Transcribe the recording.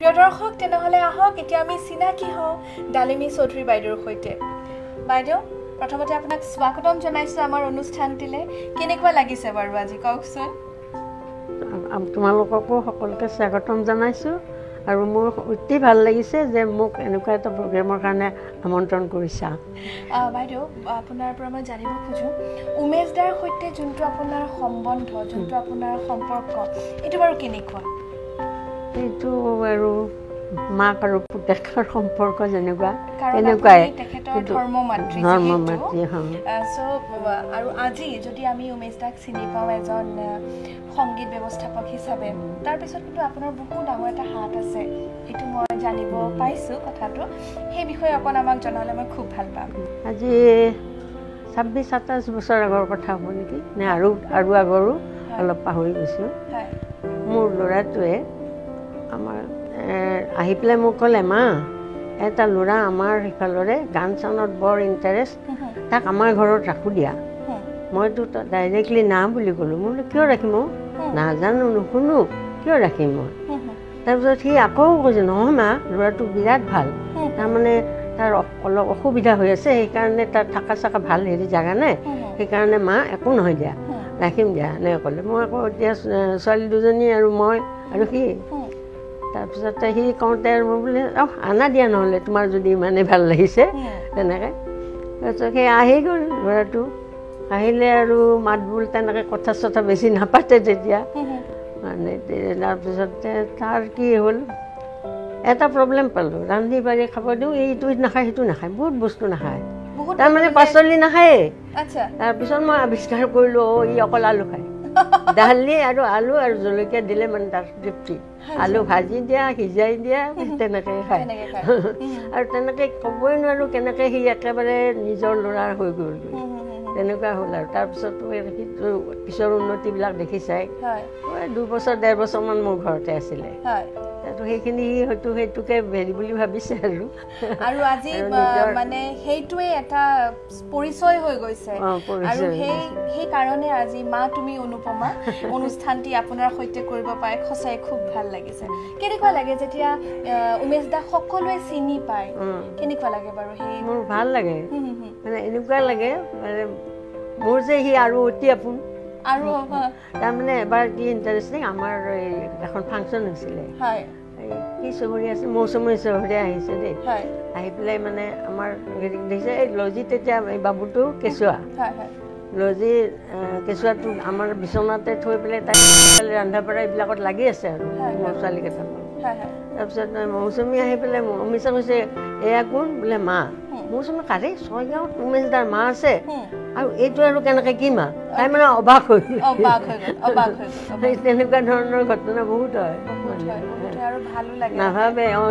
প্ৰিয় দৰ্শক তেনেহ'লে আহক এতিয়া আমি চিনাকি হওঁ ডালিমী চৌধুৰী বাইদেউৰ সৈতে। বাইদেউ প্ৰথমতে আপোনাক স্বাগতম জনাইছোঁ আমাৰ অনুষ্ঠানটিলৈ। কেনেকুৱা লাগিছে বাৰু আজি? কওকচোন। তোমালোককো সকলোকে স্বাগতম জনাইছোঁ আৰু মোৰ অতি ভাল লাগিছে যে মোক এনেকুৱা এটা প্ৰগ্ৰেমৰ কাৰণে আমন্ত্ৰণ কৰিছা। বাইদেউ আপোনাৰ পৰা মই জানিব খোজোঁ উমেশ দাৰ সৈতে যোনটো আপোনাৰ সম্বন্ধ যোনটো আপোনাৰ সম্পৰ্ক এইটো বাৰু কেনেকুৱা? এইটো আৰু মাক আৰু পুতেকৰ সম্পৰ্ক যেনেকুৱা তেনেকুৱাই। ধৰ্ম। মাতৃ আৰু আজি যদি আমি উমেশ দাক চিনি পাওঁ এজন সংগীত ব্যৱস্থাপক হিচাপে তাৰপিছত কিন্তু আপোনাৰ বহু ডাঙৰ এটা হাত আছে। এইটো মই জানিব পাইছোঁ কথাটো। সেই বিষয়ে অকণ আমাক জনালে মই খুব ভাল পাম। আজি ছাব্বিছ সাতাইছ বছৰ আগৰ কথা হ'ব নেকি? নে আৰু আৰু আগৰো অলপ পাহৰি গৈছোঁ। মোৰ ল'ৰাটোৱে আমাৰ আহি পেলাই মোক ক'লে মা এটা ল'ৰা আমাৰ সিফালৰে গান চানত বৰ ইণ্টাৰেষ্ট তাক আমাৰ ঘৰত ৰাখোঁ দিয়া। মইতো ডাইৰেক্টলি না বুলি ক'লোঁ। মই বোলো কিয় ৰাখিম নাজানো নুশুনো। কিয় ৰাখিম মই? তাৰপিছত সি আকৌ কৈছে নহয় মা ল'ৰাটো বিৰাট ভাল। তাৰমানে তাৰ অলপ অসুবিধা হৈ আছে সেইকাৰণে তাৰ থকা চাকা ভাল হেৰি জেগা নাই। সেইকাৰণে মা একো নহয় দিয়া। ৰাখিম দিয়া এনেকৈ ক'লে। মই আকৌ এতিয়া ছোৱালী দুজনী আৰু মই আৰু সি। তাৰপিছতে সি কওঁতে মই বোলে অহ আনা দিয়া নহ'লে তোমাৰ যদি ইমানেই ভাল লাগিছে তেনেকৈ। তাৰপিছত সেই আহি গ'ল ল'ৰাটো। আহিলে আৰু মাত বোল তেনেকৈ কথা চথা বেছি নাপাতে তেতিয়া। মানে তাৰপিছতে তাৰ কি হ'ল এটা প্ৰব্লেম পালোঁ। ৰান্ধি বাঢ়ি খাব দিওঁ এইটো নাখায় সেইটো নাখায় বহুত বস্তু নাখায়। তাৰমানে মানে- পাচলি নাখায়েই। তাৰপিছত মই আৱিষ্কাৰ কৰিলোঁ অ' ই অকল আলু খায়। দালি আৰু আলু আৰু জলকীয়া দিলে মানে তাৰ তৃপ্তি। আলু ভাজি দিয়া সিজাই দিয়া তেনেকৈ খায়। আৰু তেনেকৈ ক'বই নোৱাৰোঁ কেনেকৈ সি একেবাৰে নিজৰ ল'ৰাৰ হৈ গ'লগৈ তেনেকুৱা হ'ল আৰু। তাৰপিছত সিটো পিছৰ উন্নতিবিলাক হয়। এই দুবছৰ ডেৰ বছৰমান মোৰ ঘৰতে আছিলে। তো সেইখিনি হয়তো সেইটোকে হেৰি বুলি ভাবিছে আৰু। আৰু আজি মানে সেইটোৱে এটা পৰিচয় হৈ গৈছে। আৰু সেই সেই কাৰণে আজি মা তুমি অনুপমা অনুষ্ঠানটি আপোনাৰ সৈতে কৰিব পাৰে সঁচাই খুব ভাল লাগিছে। কেনেকুৱা লাগে যেতিয়া উমেশ দাক সকলোৱে চিনি পায়? কেনেকুৱা লাগে বাৰু সেই মোৰ ভাল লাগে। মানে এনেকুৱা লাগে মানে মোৰ যে সি আৰু অতি আপোন। আৰু তাৰমানে এবাৰ কি ইণ্টাৰেষ্টিং আমাৰ এই এখন ফাংচন হৈছিলে। কি চহৰীয়া আছে মৌচুমী চহৰীয়া আহিছে দেই। আহি পেলাই মানে আমাৰ হেৰি দেখিছে এই লজি তেতিয়া এই বাবুটো কেঁচুৱা। লজি কেঁচুৱাটো আমাৰ বিচনাতে থৈ পেলাই তাই ৰন্ধা বঢ়া এইবিলাকত লাগি আছে আৰু মোৰ হয়। তাৰপিছত মৌচুমী আহি পেলাই অমিশা কৈছে এয়া কোন? বোলে মা। মৌচুমী কাৰে ছয়গাঁৱত উমেশদাৰ মা আছে। আৰু এইটো আৰু কেনেকৈ কি মা? তাই মানে অবাক হৈ তেনেকুৱা ধৰণৰ ঘটনা বহুত হয়। নাভাবে অঁ